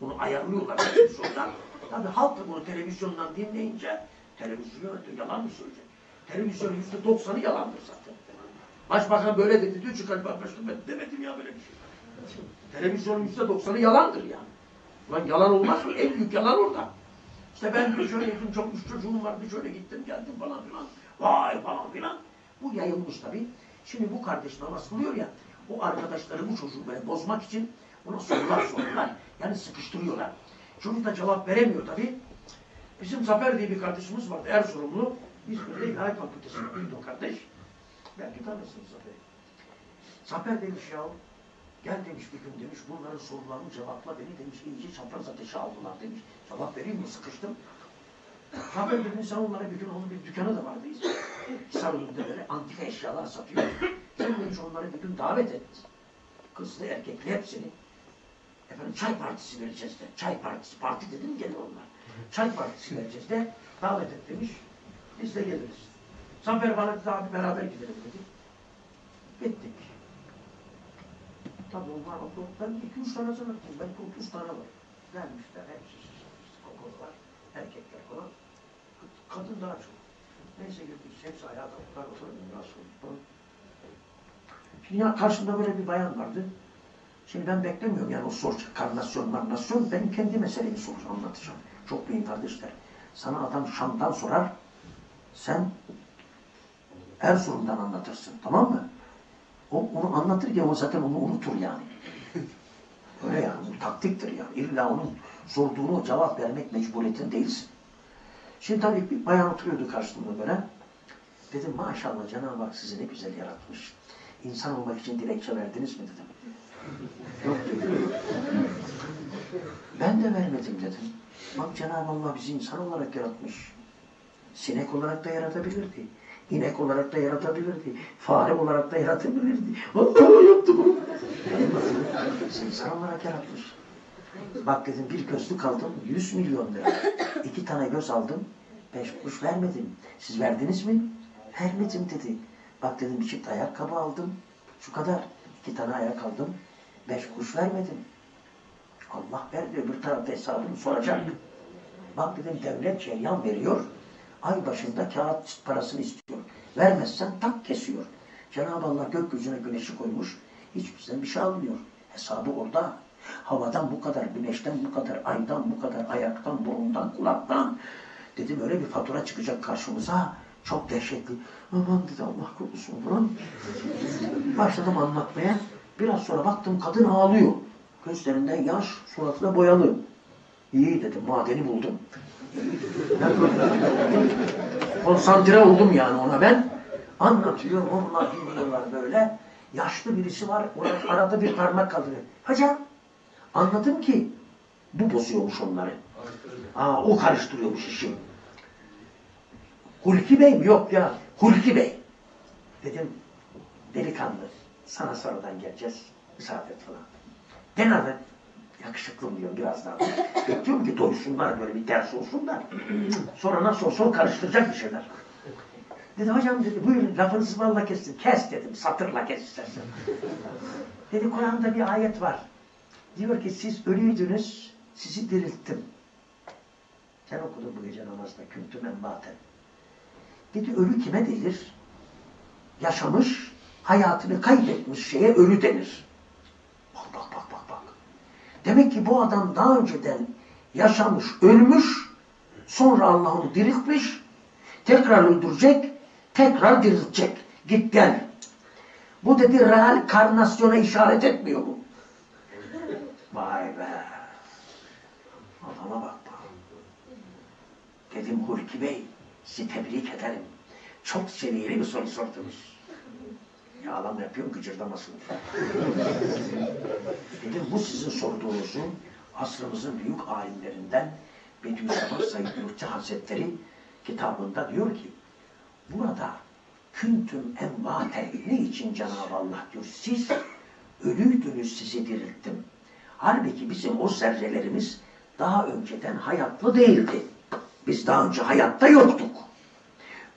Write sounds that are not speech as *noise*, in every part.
Bunu ayarlıyorlar televizyondan. Tabii halk da bunu televizyondan dinleyince televizyon yönetiyor. Yalan mı söyleyecek? Televizyonun yüzde doksanı yalandır zaten. Başbakan böyle dedi diyor çıkar başkanım ben demedim ya böyle bir şey. Televizyonun yüzde doksanı yalandır yani. Ulan yalan olmaz mı? En büyük yalan orada. İşte ben bir şöyle gittim, çok üç çocuğum vardı, şöyle gittim, geldim falan filan. Vay falan filan. Bu yayılmış tabii. Şimdi bu kardeş namaz kılıyor ya, o arkadaşları bu çocuğu böyle bozmak için ona sorular soruyorlar. Yani sıkıştırıyorlar. Çocuk da cevap veremiyor tabii. Bizim Zafer diye bir kardeşimiz vardı, Erzurumlu. İzmir'de İlahi Fakültesi'nde o kardeş. Belki tanırsınız Zafer'i. Zafer demiş ya, Gel demiş bir gün demiş, bunların sorularını cevapla beni demiş, iyice çapraz ateşe aldılar demiş. Cevap vereyim mi? Sıkıştım. Haber dedim sen onlara bir gün onun bir dükkanı da vardı. Sarıldığında böyle antika eşyalar satıyor. Sen demiş onları bir gün davet et. Kızlı erkekli hepsini. Efendim çay partisi vereceğiz de. Çay partisi, parti dedim gelir onlar. Çay partisi vereceğiz de davet et demiş. Biz de geliriz. Zafer bana dedi abi beraber gidelim dedi. Gittik. Tabii onlar oldu. Ben iki üç tane sanatçım. Ben otuz tane var. Gelmişler hepsi kokolar, erkekler falan. Kadın daha çok. Neyse girdik. Hepsi ayağa kalktılar. Oturun nasıl oldu? Şimdi karşımda böyle bir bayan vardı. Şimdi ben beklemiyorum yani o soracak karnasyon marnasyon. Ben kendi meselemi soracağım, anlatacağım. Çok büyük kardeşler. Sana adam Şam'dan sorar. Sen Erzurum'dan anlatırsın. Tamam mı? O onu anlatırken o zaten onu unutur yani. *laughs* Öyle yani. Bu taktiktir yani. İlla onun sorduğunu cevap vermek mecburiyetin değilsin. Şimdi tabii bir bayan oturuyordu karşımda böyle. Dedim maşallah Cenab-ı Hak sizi ne güzel yaratmış. İnsan olmak için dilekçe verdiniz mi dedim. Yok. Ben de vermedim dedim. Bak Cenab-ı Allah bizi insan olarak yaratmış. Sinek olarak da yaratabilirdi. İnek olarak da yaratabilirdi. Fare olarak da yaratabilirdi. Allah yaptı bunu. İnsan olarak yaratmış. Bak dedim bir gözlük aldım 100 milyon lira. İki tane göz aldım. Beş kuruş vermedim. Siz verdiniz mi? Vermedim dedi. Bak dedim bir çift ayakkabı aldım. Şu kadar. İki tane ayak aldım. Beş kuruş vermedim. Allah verdi öbür tarafta hesabını soracak. Bak dedim devlet ceryan veriyor. Ay başında kağıt parasını istiyor. Vermezsen tak kesiyor. Cenab-ı Allah gökyüzüne güneşi koymuş. Hiç bizden bir şey almıyor. Hesabı orada. Havadan bu kadar, güneşten bu kadar, aydan bu kadar, ayaktan, burundan, kulaktan. Dedim öyle bir fatura çıkacak karşımıza. Çok dehşetli. Aman dedi Allah korusun falan. Başladım anlatmaya. Biraz sonra baktım kadın ağlıyor. Gözlerinden yaş, suratına boyalı. İyi dedim, madeni buldum. Konsantre oldum yani ona ben. Anlatıyor, onlar dinliyorlar böyle. Yaşlı birisi var, ona arada bir parmak kaldırıyor. Hocam, anladım ki bu bozuyormuş onları. Aa, o karıştırıyormuş işi. Hulki Bey mi? Yok ya, Hulki Bey. Dedim, delikanlı, sana sonradan geleceğiz, müsaade et falan. Genelde yakışıklım diyor biraz daha. Bekliyorum ki doysunlar böyle bir ders olsun da. *clears throat* Sonra nasıl olsa karıştıracak bir şeyler. Dedi hocam dedi buyurun lafınızı valla kestim. Kes dedim satırla kes istersen. *laughs* dedi Kur'an'da bir ayet var. Diyor ki siz ölüydünüz sizi dirilttim. Sen okudun bu gece namazda küntüm enbaten. Dedi ölü kime denir? Yaşamış, hayatını kaybetmiş şeye ölü denir. Bak bak bak bak bak. Demek ki bu adam daha önceden yaşamış, ölmüş, sonra Allah onu diriltmiş, tekrar öldürecek, tekrar diriltecek. Git gel. Bu dedi real karnasyona işaret etmiyor mu? Vay be. Adama bak bak. Dedim Hulki Bey, sizi tebrik ederim. Çok seviyeli bir soru sordunuz. Yağlama yapıyorum gıcırdamasın. Dedim bu sizin sorduğunuzun asrımızın büyük alimlerinden Bediüzzaman Said Nursi Hazretleri kitabında diyor ki burada küntüm envate ne için Cenab-ı Allah diyor siz ölüydünüz sizi dirilttim. Halbuki bizim o zerrelerimiz daha önceden hayatlı değildi. Biz daha önce hayatta yoktuk.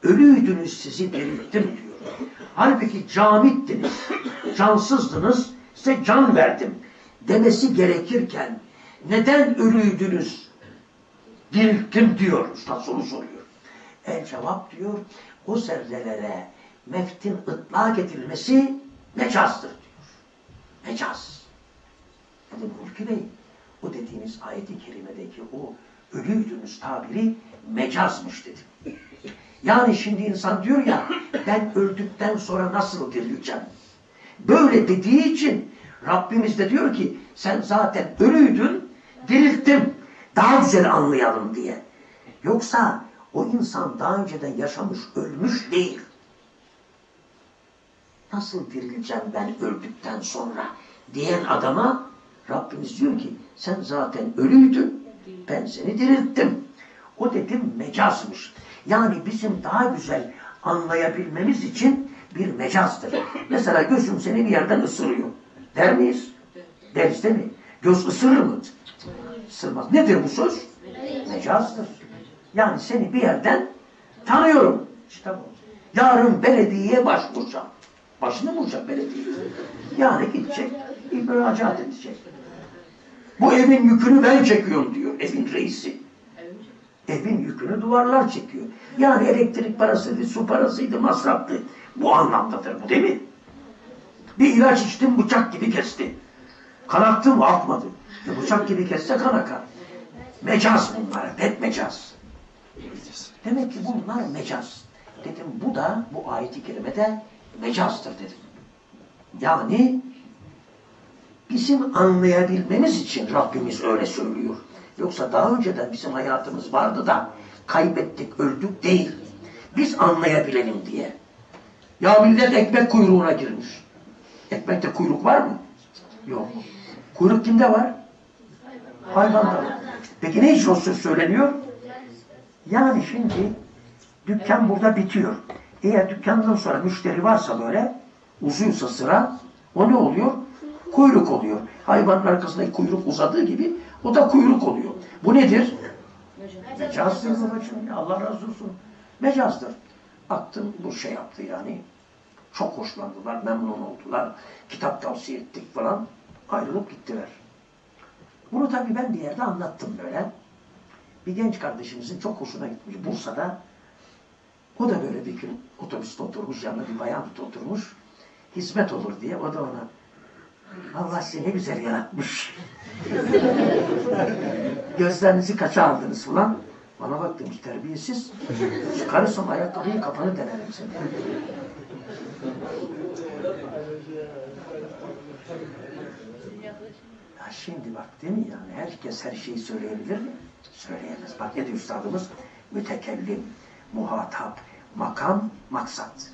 Ölüydünüz sizi dirilttim diyor. Halbuki camittiniz, cansızdınız, size can verdim demesi gerekirken Neden ölüydünüz? Dirilttim diyor. Usta soru soruyor. El cevap diyor. O zerrelere meftin ıtlak edilmesi mecazdır diyor. Mecaz. Dedim Hulki Bey, o dediğiniz ayet-i kerimedeki o ölüydünüz tabiri mecazmış dedim. Yani şimdi insan diyor ya, ben öldükten sonra nasıl dirileceğim? Böyle dediği için Rabbimiz de diyor ki, sen zaten ölüydün, dirilttim. Daha güzel anlayalım diye. Yoksa o insan daha önceden yaşamış, ölmüş değil. Nasıl dirileceğim ben öldükten sonra diyen adama Rabbimiz diyor ki sen zaten ölüydün ben seni dirilttim. O dedim mecazmış. Yani bizim daha güzel anlayabilmemiz için bir mecazdır. Mesela gözüm seni bir yerden ısırıyor. Der miyiz? Deriz değil mi? Göz ısırır mı? Isırmaz. Nedir bu söz? Mecazdır. Yani seni bir yerden tanıyorum. İşte bu. Yarın belediyeye başvuracağım. Başını vuracak belediye? Yani gidecek, müracaat edecek. Bu evin yükünü ben çekiyorum diyor evin reisi. Evin yükünü duvarlar çekiyor. Yani elektrik parasıydı, su parasıydı, masraftı. Bu anlamdadır bu değil mi? Bir ilaç içtim bıçak gibi kesti. Kan aktı mı akmadı. E bıçak gibi kesse kan akar. Mecaz bunlar, hep mecaz. Demek ki bunlar mecaz. Dedim bu da bu ayeti kerimede mecazdır dedim. Yani bizim anlayabilmemiz için Rabbimiz öyle söylüyor. Yoksa daha önceden bizim hayatımız vardı da kaybettik, öldük değil. Biz anlayabilelim diye. Ya millet ekmek kuyruğuna girmiş. Ekmekte kuyruk var mı? Yok. Kuyruk kimde var? Hayvanda var. Peki ne için o söyleniyor? Yani şimdi dükkan burada bitiyor. Eğer dükkandan sonra müşteri varsa böyle uzunsa sıra o ne oluyor? Kuyruk oluyor. Hayvanın arkasındaki kuyruk uzadığı gibi o da kuyruk oluyor. Bu nedir? Mecazdır babacığım. Ya Allah razı olsun. Mecazdır. Baktım bu şey yaptı yani. Çok hoşlandılar, memnun oldular. Kitap tavsiye ettik falan. Ayrılıp gittiler. Bunu tabii ben bir yerde anlattım böyle. Bir genç kardeşimizin çok hoşuna gitmiş Bursa'da. O da böyle bir gün otobüste oturmuş, yanında bir bayan oturmuş. Hizmet olur diye o da ona Allah seni ne güzel yaratmış. Gözlerinizi kaça aldınız falan. Bana bak demiş terbiyesiz. Çıkarırsam ayakkabıyı kafanı denerim seni. Ya şimdi bak değil mi yani herkes her şeyi söyleyebilir mi? Söyleyemez. Bak ne diyor üstadımız? Mütekellim, muhatap, makam, maksat.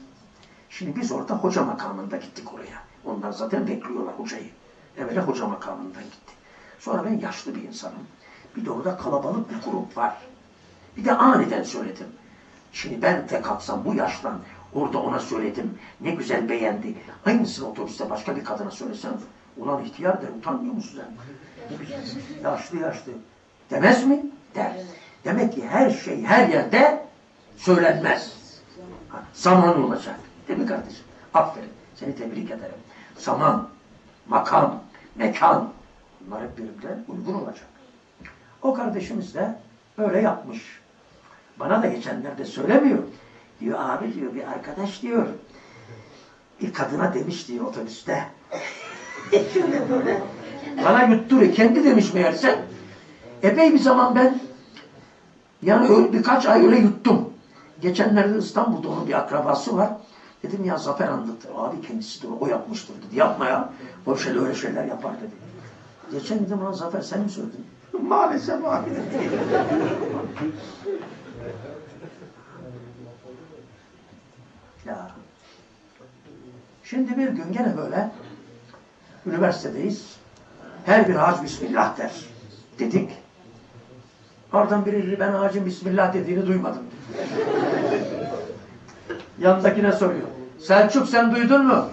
Şimdi biz orada hoca makamında gittik oraya. Onlar zaten bekliyorlar hocayı. Evvela hoca makamından gitti. Sonra ben yaşlı bir insanım. Bir de orada kalabalık bir grup var. Bir de aniden söyledim. Şimdi ben de kalksam bu yaştan orada ona söyledim. Ne güzel beğendi. Aynısını otobüste başka bir kadına söylesem. Ulan ihtiyar der utanmıyor musun sen? Yaşlı yaşlı. Demez mi? Der. Demek ki her şey her yerde söylenmez. Zaman olacak. Değil mi kardeşim? Aferin. Seni tebrik ederim. Zaman, makam, mekan bunlar hep birbirine uygun olacak. O kardeşimiz de böyle yapmış. Bana da geçenlerde söylemiyor. Diyor abi diyor bir arkadaş diyor. Bir kadına demiş diyor otobüste. Şöyle *laughs* böyle. Bana yutturuyor. Kendi demiş meğerse. Epey bir zaman ben yani öyle birkaç ay öyle yuttum. Geçenlerde İstanbul'da onun bir akrabası var. Dedim ya Zafer anlattı. Abi kendisi o yapmıştır dedi. Yapma ya. O şeyler öyle şeyler yapar dedi. Geçen dedim lan Zafer sen mi söyledin? *laughs* Maalesef abi dedi. ya. Şimdi bir gün gene böyle üniversitedeyiz. Her bir ağaç Bismillah der. Dedik. Oradan biri ben ağacın Bismillah dediğini duymadım. *laughs* Yanındakine soruyor. Selçuk sen duydun mu?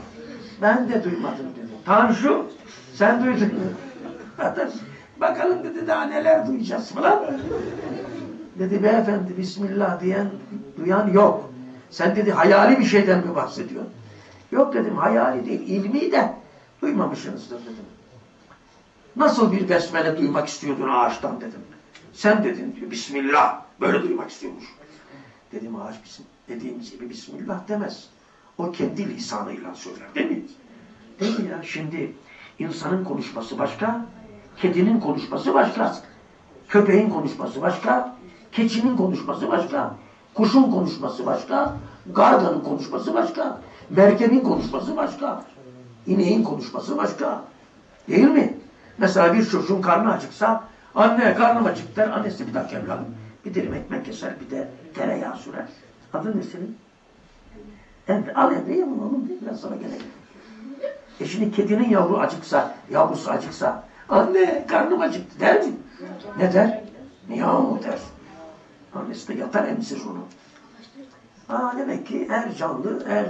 Ben de duymadım dedi. Tanju sen duydun mu? Bakalım dedi daha neler duyacağız falan. Dedi beyefendi Bismillah diyen duyan yok. Sen dedi hayali bir şeyden mi bahsediyorsun? Yok dedim hayali değil ilmi de duymamışsınızdır dedim. Nasıl bir besmele duymak istiyordun ağaçtan dedim. Sen dedin diyor. Bismillah. Böyle duymak istiyormuş. Dedim ağaç bizim dediğimiz gibi Bismillah demez. O kendi lisanıyla söyler değil mi? Değil mi ya? Şimdi insanın konuşması başka, kedinin konuşması başka, köpeğin konuşması başka, keçinin konuşması başka, kuşun konuşması başka, garganın konuşması başka, merkebin konuşması başka, ineğin konuşması başka. Değil mi? Mesela bir çocuğun karnı acıksa, anne karnım acık der, annesi bir dakika evladım, bir dilim ekmek keser, bir de tereyağı sürer. Adın ne senin? Emre, al Emre'yi ye bunu oğlum, biraz sonra gelelim. E şimdi kedinin yavru acıksa, yavrusu acıksa, anne karnım acıktı der mi? Ne der? Miyav der. Annesi de yatar emzir onu. Aa demek ki her canlı, her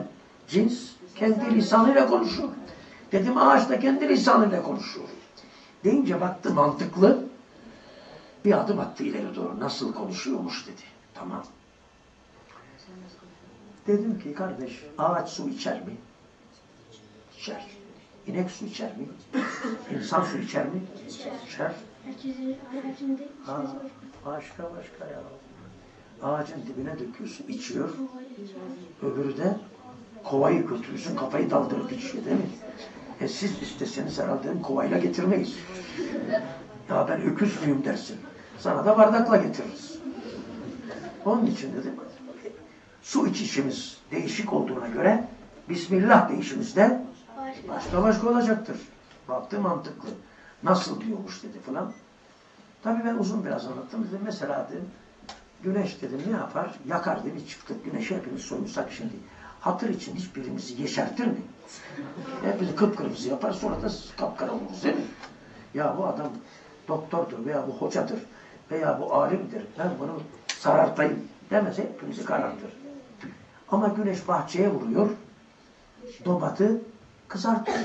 cins kendi lisanıyla konuşuyor. Dedim ağaç da kendi lisanıyla konuşuyor. Deyince baktı mantıklı. Bir adım attı ileri doğru. Nasıl konuşuyormuş dedi. Tamam. Dedim ki kardeş ağaç su içer mi? İçer. İnek su içer mi? İnsan su içer mi? İçer. Ha, başka başka ya. Ağacın dibine döküyorsun, içiyor. Öbürü de kovayı götürüyorsun, kafayı daldırıp içiyor değil mi? E siz isteseniz herhalde kovayla getirmeyiz. Ya ben öküz müyüm dersin. Sana da bardakla getiririz. Onun için dedim, su içişimiz değişik olduğuna göre Bismillah deyişimizde başka başka olacaktır. Baktı mantıklı. Nasıl diyormuş dedi falan. Tabii ben uzun biraz anlattım. Dedim mesela dedim, güneş dedim ne yapar? Yakar dedi çıktık güneşe hepimiz soyunsak şimdi. Hatır için hiçbirimizi yeşertir mi? *laughs* Hepimizi kıpkırmızı yapar sonra da kapkara oluruz değil mi? Ya bu adam doktordur veya bu hocadır veya bu alimdir. Ben bunu sarartayım demez hepimizi karartır. Ama güneş bahçeye vuruyor. Domatı kızartıyor.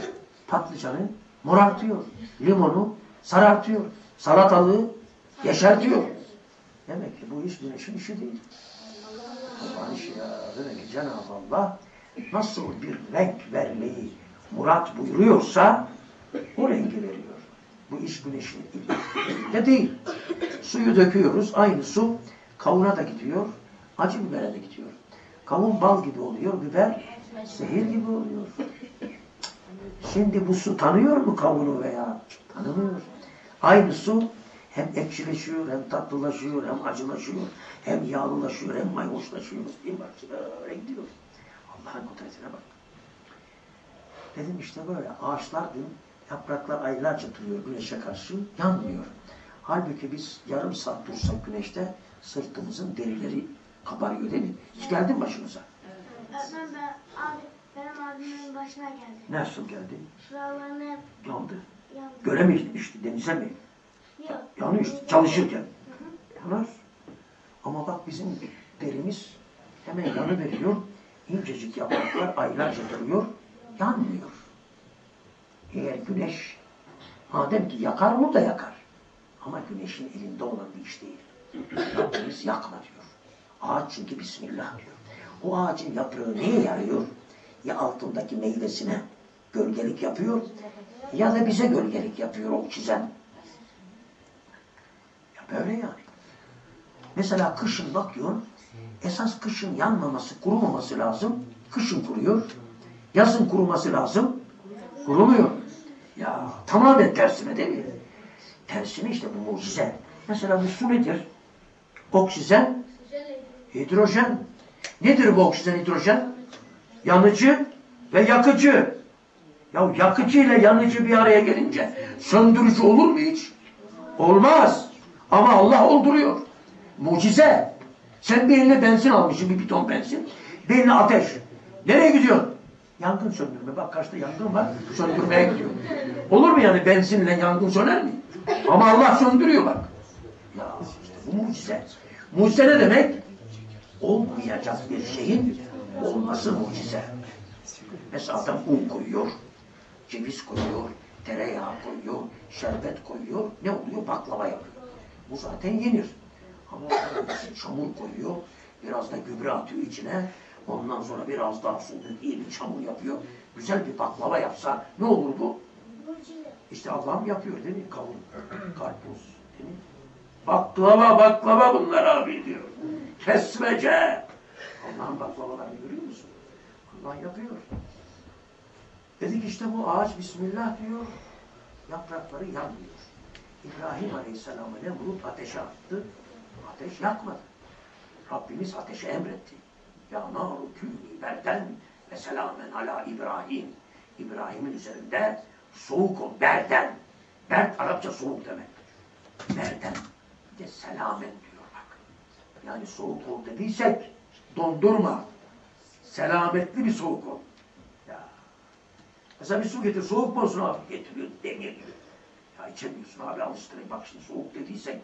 Patlıcanı morartıyor. Limonu sarartıyor. Salatalığı yeşertiyor. Demek ki bu iş güneşin işi değil. Allah'ın işi ya. Demek ki Cenab-ı Allah nasıl bir renk vermeyi murat buyuruyorsa o rengi veriyor. Bu iş güneşin. De değil. Suyu döküyoruz. Aynı su kavuna da gidiyor. Acı bibere de gidiyor. Kavun bal gibi oluyor. Biber zehir gibi oluyor. Şimdi bu su tanıyor mu kavunu veya? Tanımıyor. Aynı su hem ekşileşiyor, hem tatlılaşıyor, hem acılaşıyor, hem yağlılaşıyor, hem mayhoşlaşıyor. Değil mi? Böyle gidiyor. Allah'ın kudretine bak. Dedim işte böyle ağaçlar dedim, yapraklar aylarca duruyor güneşe karşı, yanmıyor. Halbuki biz yarım saat dursak güneşte sırtımızın derileri kabarıyor değil mi? Hiç geldi mi başınıza? Öğretmen ben abi benim abimin başına geldi. Nasıl geldi? Şuralarını hep Yandı. yandı. Göle mi gitmişti, denize mi? Yok. Yanıyor işte, çalışırken. Yanar. Ama bak bizim derimiz hemen yanı veriyor. İncecik yapraklar aylarca duruyor. Yanmıyor. Eğer güneş madem ki yakar mı da yakar. Ama güneşin elinde olan bir iş değil. Rabbimiz yakma diyor. Ağaç çünkü Bismillah diyor. O ağacın yaprağı neye yarıyor? Ya altındaki meyvesine gölgelik yapıyor ya da bize gölgelik yapıyor o çizen. Ya böyle yani. Mesela kışın bakıyorsun, esas kışın yanmaması, kurumaması lazım. Kışın kuruyor. Yazın kuruması lazım. Kurumuyor. Ya tamamen tersine değil mi? Tersine işte bu mucize. Mesela bu su nedir? Oksijen, hidrojen. Nedir bu oksijen, hidrojen? Yanıcı ve yakıcı. Ya yakıcı ile yanıcı bir araya gelince söndürücü olur mu hiç? Olmaz. Ama Allah olduruyor. Mucize. Sen bir eline benzin almışsın, bir bidon benzin. Bir eline ateş. Nereye gidiyorsun? Yangın söndürme. Bak karşıda yangın var, söndürmeye gidiyor. Olur mu yani benzinle yangın söner mi? Ama Allah söndürüyor bak. Ya işte bu mucize. Mucize ne demek? Olmayacak bir şeyin olması mucize. Mesela adam un koyuyor, ceviz koyuyor, tereyağı koyuyor, şerbet koyuyor. Ne oluyor? Baklava yapıyor. Bu zaten yenir. Ama çamur koyuyor, biraz da gübre atıyor içine. Ondan sonra biraz daha soğuk iyi bir çamur yapıyor. Güzel bir baklava yapsa ne olur bu? İşte Allah'ım yapıyor değil mi? Kavun, karpuz, değil mi? Baklava, baklava bunlar abi diyor. Kesmece. Allah'ın baklavalarını görüyor musun? Allah yapıyor. Dedik işte bu ağaç Bismillah diyor. Yaprakları yanmıyor. İbrahim Aleyhisselam'ı Nemrut ateşe attı. Ateş yakmadı. Rabbimiz ateşe emretti. Ya naru kûni berden ve selamen ala İbrahim. İbrahim'in üzerinde soğuk ol, berden. Bert Arapça soğuk demek. Berden. Bir de selamen. Yani soğuk ol dediysek dondurma. Selametli bir soğuk ol. Ya. Mesela bir su getir, soğuk mu olsun abi? Getiriyor, demir gibi. Ya içemiyorsun abi alıştırayım. Bak şimdi soğuk dediysek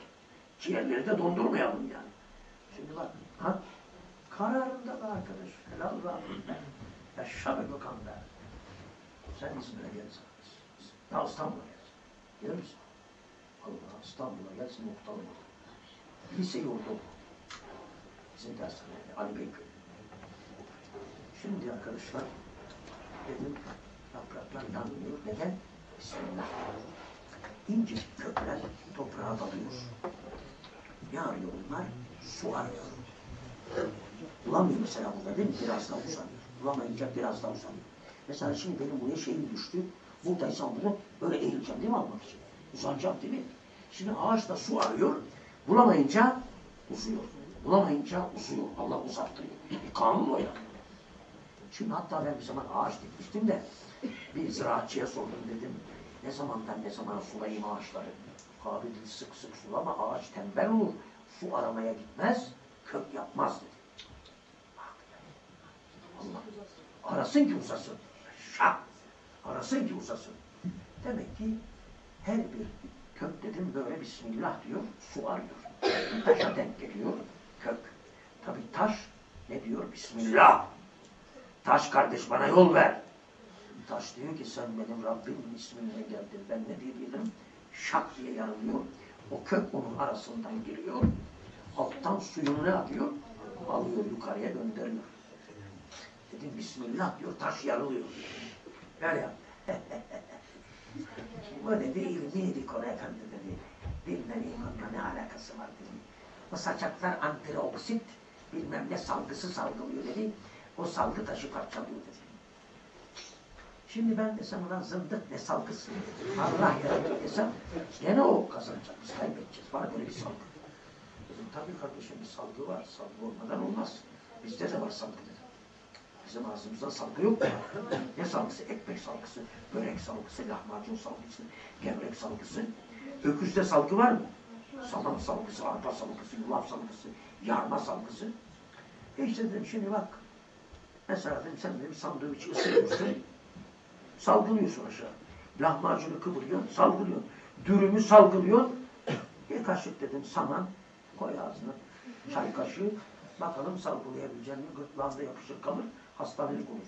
ciğerleri de dondurmayalım yani. Şimdi bak, ha? Kararında be arkadaş. Helal be. Yaşa be Gökhan be. Sen İzmir'e gelsin. Ya İstanbul'a gelsin. Gelir misin? Allah İstanbul'a gelsin muhtarım. Liseyi orada oku. Bizim dershanede Ali Beyköy. Şimdi arkadaşlar dedim yapraklar yanmıyor. Neden? Bismillah. İncecik kökler toprağa dalıyor. Ne arıyor bunlar? Su arıyor. Bulamıyor mesela burada değil mi? Biraz daha uzanıyor. Bulamayınca biraz daha uzanıyor. Mesela şimdi benim buraya şeyim düştü. Buradaysam bunu böyle eğileceğim değil mi almak için? Uzanacağım değil mi? Şimdi ağaç da su arıyor. Bulamayınca uzuyor. Bulamayınca uzuyor. Allah uzattırıyor. Bir kanun o yani. Şimdi hatta ben bir zaman ağaç dikmiştim de bir ziraatçıya sordum dedim. Ne zamandan ne zamana sulayayım ağaçları? Abi dedi sık sık sulama ağaç tembel olur. Su aramaya gitmez, kök yapmaz dedi. Allah. Arasın ki uzasın. Şak. Arasın ki uzasın. Demek ki her bir kök dedim böyle Bismillah diyor, su arıyor. Taşa denk geliyor, kök. Tabi taş ne diyor? Bismillah. Taş kardeş bana yol ver. Taş diyor ki sen benim Rabbimin isminle geldin. Ben ne diyebilirim? Şak diye yarılıyor. O kök onun arasından giriyor. Alttan suyunu ne yapıyor? Alıyor yukarıya gönderiyor. Dedim Bismillah diyor taş yarılıyor. Böyle yap. *laughs* Bu dedi ilmi Dikon Efendi dedi. Bilmem imanla ne alakası var dedi. O saçaklar antioksit bilmem ne salgısı salgılıyor dedi. O salgı taşı parçalıyor dedi. Şimdi ben desem ulan zındık ne salgısı. Allah yarattı desem gene o kazanacak. Biz kaybedeceğiz. Var böyle bir salgı. Dedim tabii kardeşim bir salgı var. Salgı olmadan olmaz. Bizde de var salgı dedim. Bizim ağzımızda salgı yok mu? *laughs* Ne salgısı? Ekmek salgısı, börek salgısı, lahmacun salgısı, gevrek salgısı. Öküzde salgı var mı? Saman salgısı, arpa salgısı, yulaf salgısı, yarma salgısı. E işte dedim şimdi bak. Mesela dedim sen dedim sandviçi ısırıyorsun. Salgılıyorsun aşağı. Lahmacunu kıvırıyorsun, salgılıyorsun. Dürümü salgılıyorsun. Bir kaşık dedim saman koy ağzına. Çay kaşığı. Bakalım salgılayabilecek mi? Gırtlağında yapışır kalır. Hastanelik olur.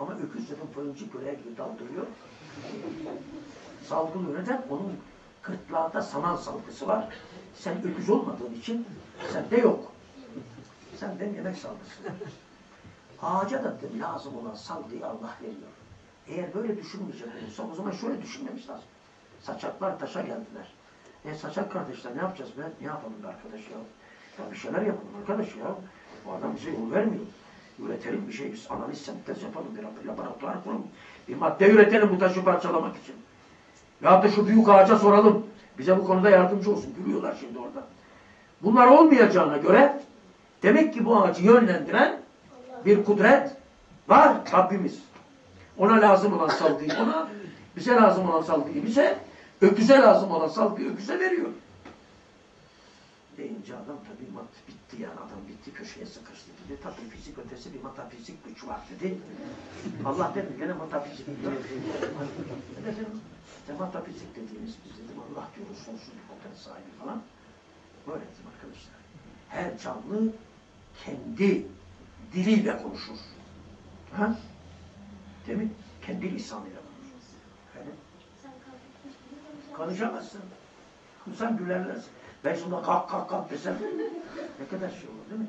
Ama öküz dedim fırıncı küreğe gibi daldırıyor. Salgılıyor. Neden? Onun gırtlağında saman salgısı var. Sen öküz olmadığın için sende yok. Sende yemek salgısı. Ağaca da lazım olan salgıyı Allah veriyor. Eğer böyle düşünmeyecek olursa o zaman şöyle düşünmemiz lazım. Saçaklar taşa geldiler. E saçak kardeşler ne yapacağız be? Ne yapalım be arkadaş ya? Ya bir şeyler yapalım arkadaş ya. Bu adam bize yol vermiyor. Üretelim bir şey biz analiz sentez yapalım. Bir laboratuvar kuralım. Bir madde üretelim bu taşı parçalamak için. Ya da şu büyük ağaca soralım. Bize bu konuda yardımcı olsun. Gülüyorlar şimdi orada. Bunlar olmayacağına göre demek ki bu ağacı yönlendiren bir kudret var Rabbimiz. Ona lazım olan salgıyı ona, bize lazım olan salgıyı bize, öküze lazım olan salgıyı öküze veriyor. Deyince adam tabii mat bitti yani adam bitti köşeye sıkıştı dedi. Tabii fizik ötesi bir metafizik güç var dedi. Allah dedi gene metafizik diyor. Dedim? İşte metafizik dediğimiz biz dedim Allah diyoruz sonsuz bir kudret sahibi falan. Böyle dedim arkadaşlar. Her canlı kendi diliyle konuşur. Ha? Değil mi? Kendi lisanıyla konuşur. Sen kalkıp Konuşamazsın. Konuşsan gülerler. Ben şimdi kalk kalk kalk desem ne kadar şey olur değil mi?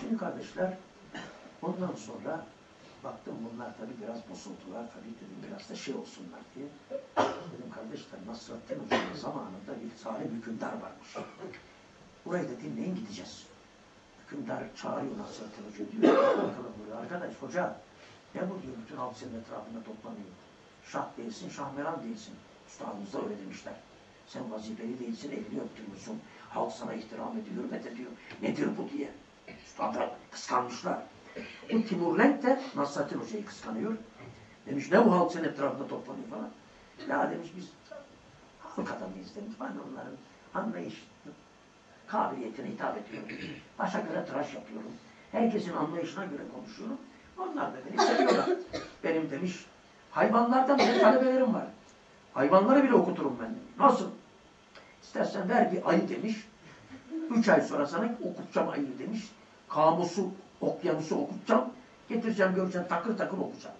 Şimdi kardeşler ondan sonra Baktım bunlar tabii biraz bozuldular. Tabii dedim biraz da şey olsunlar diye. Dedim kardeşler Nasrettin Hoca'nın zamanında bir tane hükümdar varmış. Burayı da dinleyin gideceğiz. Hükümdar çağırıyor Nasrettin Hoca diyor. Bakalım böyle arkadaş hoca ne bu diyor bütün halk senin etrafında toplanıyor. Şah değilsin, şahmeran değilsin. Üstadımız da öyle demişler. Sen vazifeli değilsin, elini öptürmüşsün. Halk sana ihtiram ediyor, hürmet ediyor. Nedir bu diye. Üstadı kıskanmışlar. Bu Timur Lenk de Nasrettin Hoca'yı kıskanıyor. Demiş ne bu halk senin etrafında toplanıyor falan. Ya demiş biz halk adamıyız demiş. Ben onların anlayış kabiliyetine hitap ediyorum. Başa göre tıraş yapıyorum. Herkesin anlayışına göre konuşuyorum. Onlar da beni seviyorlar. Benim demiş hayvanlardan bile talebelerim var. Hayvanları bile okuturum ben. Nasıl? İstersen ver bir ayı demiş. Üç ay sonra sana okutacağım ayı demiş. Kamusu, okyanusu okutacağım. Getireceğim göreceksin takır takır okuyacağım.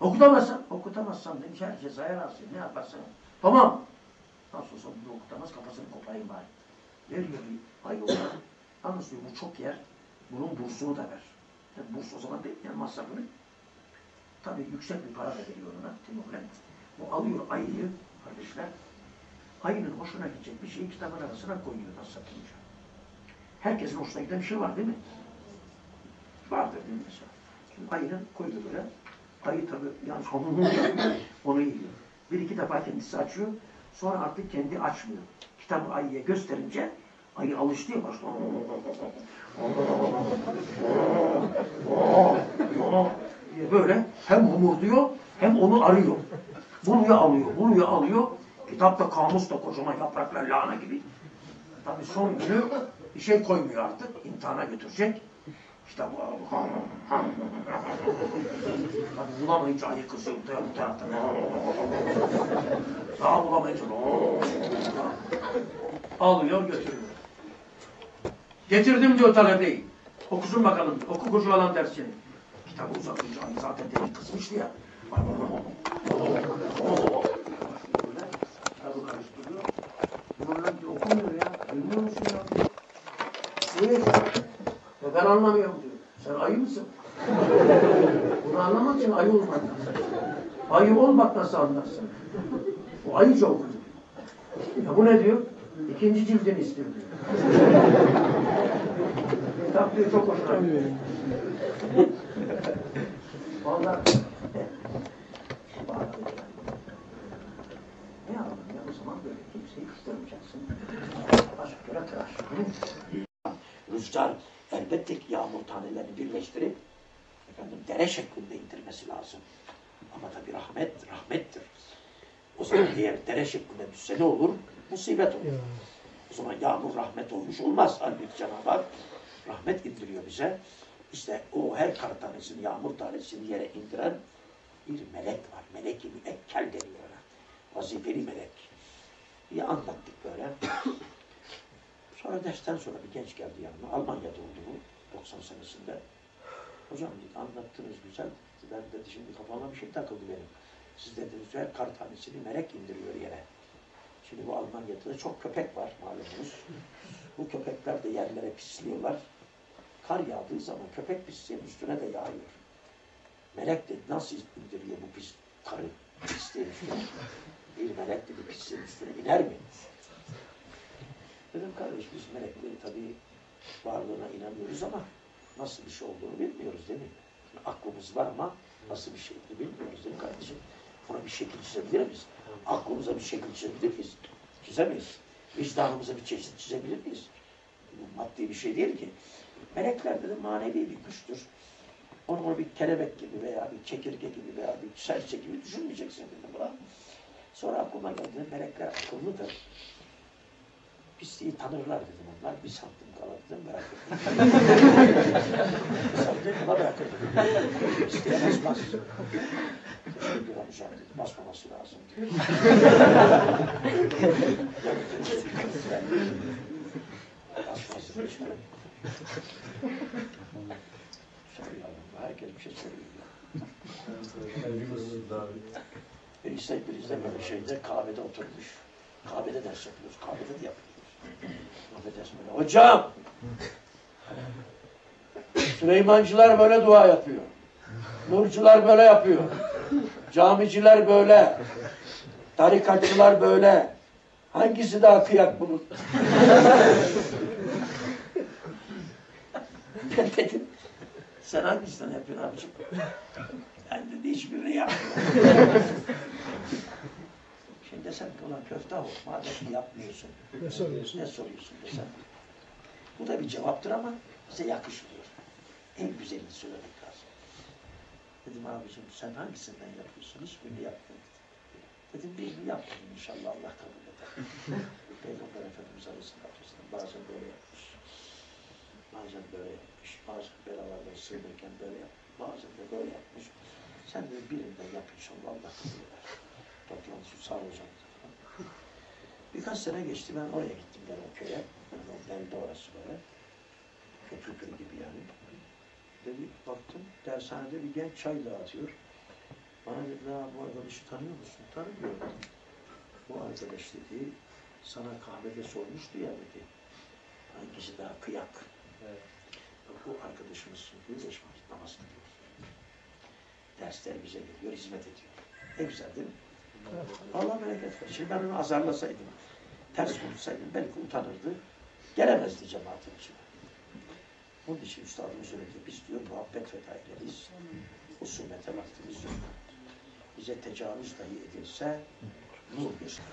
Okutamazsan, okutamazsan demiş her cezaya razı. Ne yaparsan. yap. Tamam. Nasıl olsa bunu okutamaz kafasını koparayım bari. Veriyor bir ayı ona. Anlatıyor bu çok yer. Bunun bursunu da ver. Tabi burs o zaman değil yani masrafını. Tabii yüksek bir para da veriyor ona. Timur Lent. O alıyor ayıyı kardeşler. Ayının hoşuna gidecek bir şeyi kitabın arasına koyuyor nasıl satınca. Herkesin hoşuna giden bir şey var değil mi? Vardır değil mi mesela? Şimdi ayının koydu böyle. Ayı tabii hamurunu *laughs* yapıyor, onu yiyor. Bir iki defa kendisi açıyor. Sonra artık kendi açmıyor. Kitabı ayıya gösterince ayı alıştı ya başta. *laughs* böyle hem homurduyor hem onu arıyor. Bunu ya alıyor, bunu ya alıyor. Kitapta kamus da kocaman yapraklar lahana gibi. Tabii son günü bir şey koymuyor artık. İmtihana götürecek. İşte bu Tabii bulamayınca ayı kızıyor bu taraf- bu taraftan. Daha bulamayınca alıyor götürüyor. Getirdim diyor talebeyi. Okusun bakalım. Oku koca alan dersini. Kitabı uzatınca ayı zaten deli kızmıştı ya. Kitabı karıştırıyor. Bunlar diyor okumuyor ya. Bilmiyor musun ya? Niye ya? Ben anlamıyorum diyor. Sen ayı mısın? Bunu anlamak için ayı olmak lazım. Ayı olmak nasıl anlarsın? O ayıca okudu. Ya bu ne diyor? İkinci cildini istiyor diyor. Kitap diyor çok hoşuna gidiyor. Vallahi Bak dedi yani. Ne yapalım ya o zaman böyle kimseyi kıstırmayacaksın. Başka göre tıraş. Rüzgar elbette ki yağmur tanelerini birleştirip dere şeklinde indirmesi lazım. Ama tabii rahmet rahmettir. O zaman *clears throat* eğer dere şeklinde düşse ne olur? Musibet olur. O zaman yağmur rahmet olmuş olmaz. Halbuki Cenab-ı Hak rahmet indiriyor bize. İşte o her kar tanesini, yağmur tanesini yere indiren bir melek var. Melek-i müekkel deniyor ona. Vazifeli melek. İyi anlattık böyle. *clears throat* Sonra dersten sonra bir genç geldi yanıma. Almanya'da oldu bu. 90 senesinde. Hocam dedi, anlattınız güzel. Ben dedi şimdi kafama bir şey takıldı benim. Siz dediniz her kar tanesini melek indiriyor yere. Şimdi bu Almanya'da da çok köpek var malumunuz. Bu köpekler de yerlere pisliyorlar. Kar yağdığı zaman köpek pisliğin üstüne de yağıyor. Melek dedi nasıl indiriyor bu pis karı pisliğin üstüne? Bir melek dedi pisliğin üstüne iner mi? Dedim kardeş biz melekleri tabii varlığına inanıyoruz ama nasıl bir şey olduğunu bilmiyoruz değil mi? Aklımız var ama nasıl bir şey olduğunu bilmiyoruz değil mi kardeşim? Buna bir şekil çizebilir miyiz? Aklımıza bir şekil çizebilir miyiz? Çizemeyiz. Vicdanımıza bir çeşit çizebilir miyiz? Bu maddi bir şey değil ki. Melekler dedim manevi bir güçtür. Onu, onu bir kelebek gibi veya bir çekirge gibi veya bir serçe gibi düşünmeyeceksin dedim buna. Sonra aklıma geldi. Melekler akıllıdır. Pisliği tanırlar dedim onlar. Bir santim kala dedim merak ettim. *laughs* bir santim kala bırakır dedim. Pisliğe basmaz. Teşekkür hocam dedi. Basmaması lazım. Basması lazım. Söylüyorum. Herkes bir şey söylüyor. Birisi, birisi de böyle şeyde kahvede oturmuş. Kahvede ders yapıyoruz. Kahvede de yapıyoruz. Affedersin böyle. Hocam! Süleymancılar böyle dua yapıyor. Nurcular böyle yapıyor. Camiciler böyle. Tarikatçılar böyle. Hangisi daha kıyak bunun? ben *laughs* dedim. Sen hangisinden yapıyorsun abicim? Ben dedi hiçbirini yapmıyorum. Desem ki ulan köfte ol. Madem ki yapmıyorsun. Ne soruyorsun? Ne soruyorsun desem. Bu da bir cevaptır ama bize yakışmıyor. En güzelini söylemek lazım. Dedim abicim sen hangisinden yapıyorsun? Hiçbirini yapmıyorum. Dedim birini yapmadım inşallah Allah kabul eder. *laughs* Peygamber Efendimiz Aleyhisselatü Vesselam bazen böyle yapmış. Bazen böyle yapmış. Bazen belalardan sığınırken böyle yapmış. Bazen de böyle yapmış. Sen de birinden yap inşallah Allah kabul eder. Toplantısı sağ hocam. Birkaç sene geçti ben oraya gittim ben o köye. O belde orası böyle. Kötüköy gibi yani. Dedi baktım dershanede bir genç çay dağıtıyor. Bana dedi "Ya bu arkadaşı tanıyor musun? Tanımıyorum. Bu arkadaş dedi sana kahvede sormuştu ya dedi. Hangisi daha kıyak? Bak Bu arkadaşımız çünkü beş vakit namaz kılıyor. Dersler bize geliyor, hizmet ediyor. Ne güzel değil mi? Allah bereket versin. Ben onu azarlasaydım, ters konuşsaydım belki utanırdı. Gelemezdi cemaatin içine. Bunun için üstadımız söyledi. Biz diyor muhabbet fedaileriyiz. Husumete vaktimiz yok. Bize tecavüz dahi edilse nur göster.